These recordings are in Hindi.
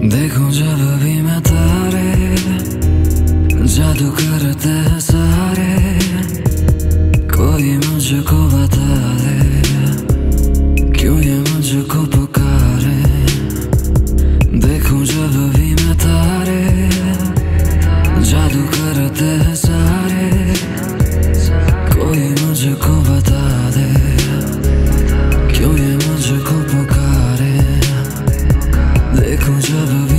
देखो जब भी मैं तारे जादू करते सारे echoes of a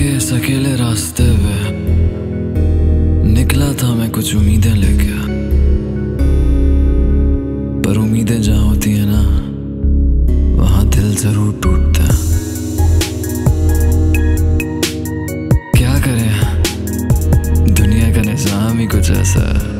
रास्ते पे निकला था मैं कुछ उम्मीदें लेके। पर उम्मीदें जहाँ होती है ना, वहाँ दिल ज़रूर टूटता है। क्या करें? दुनिया का निज़ाम ही कुछ ऐसा है।